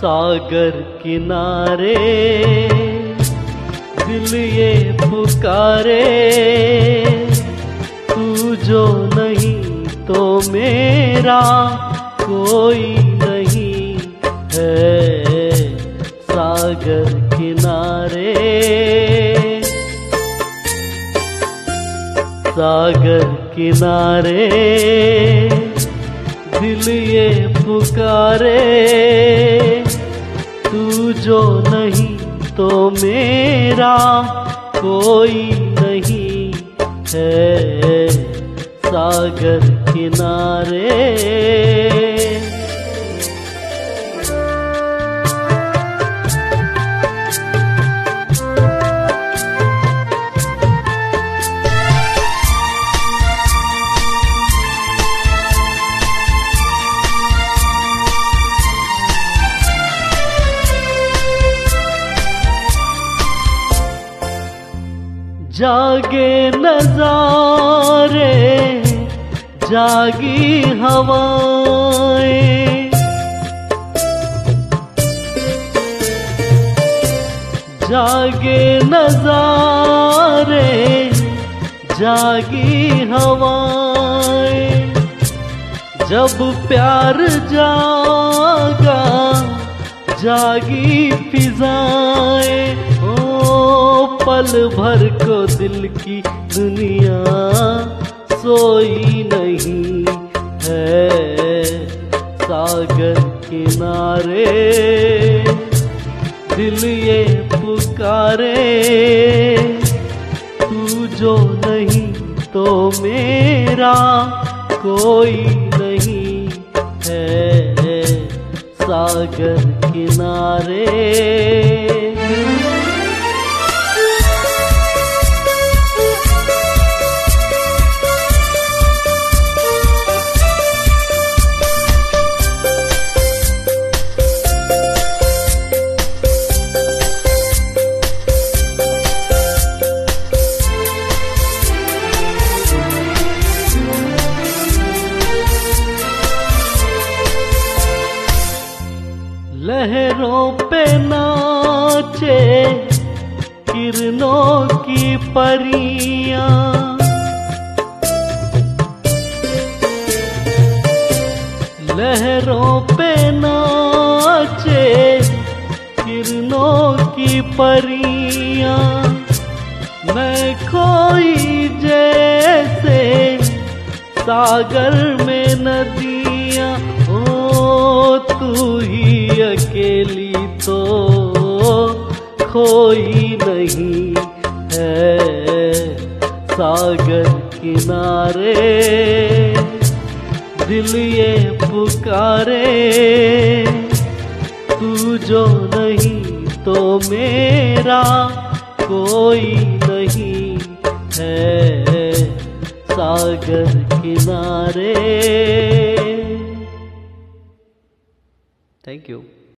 सागर किनारे दिल ये पुकारे, तू जो नहीं तो मेरा कोई नहीं है। सागर किनारे सागर किनारे दिल ये पुकारे जो नहीं तो मेरा कोई नहीं है सागर किनारे। जागे नजारे जागी हवाएँ। जागे नजारे जागी हवाएँ। जब प्यार जागा जागी फिजाएँ। पल भर को दिल की दुनिया सोई नहीं है। सागर किनारे दिल ये पुकारे, तू जो नहीं तो मेरा कोई नहीं है। सागर किनारे लहरों पे नाचे, किरणों की परियाँ। लहरों पे नाचे, किरणों की परियाँ। मैं खोई जैसे सागर में नदियाँ। तो कोई नहीं है सागर किनारे। दिल ये पुकारे, तू जो नहीं तो मेरा कोई नहीं है सागर किनारे। Thank you